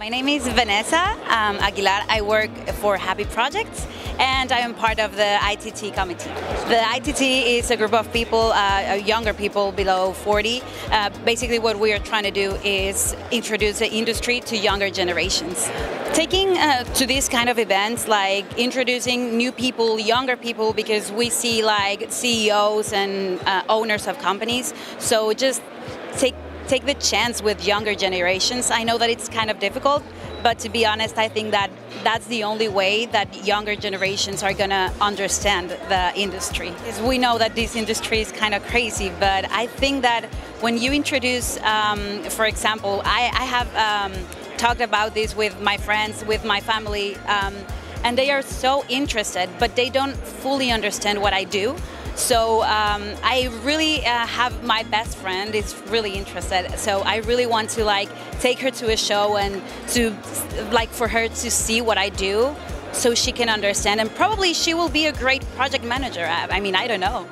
My name is Vanessa um, Aguilar. I work for Happy Projects and I am part of the ITT committee. The ITT is a group of people, uh, younger people below 40. Uh, basically, what we are trying to do is introduce the industry to younger generations. Taking uh, to these kind of events, like introducing new people, younger people, because we see like CEOs and uh, owners of companies. So just take take the chance with younger generations. I know that it's kind of difficult, but to be honest, I think that that's the only way that younger generations are going to understand the industry. We know that this industry is kind of crazy, but I think that when you introduce, um, for example, I, I have um, talked about this with my friends, with my family, um, and they are so interested, but they don't fully understand what I do. So um, I really uh, have my best friend is really interested. So I really want to like take her to a show and to like for her to see what I do, so she can understand. And probably she will be a great project manager. I, I mean, I don't know.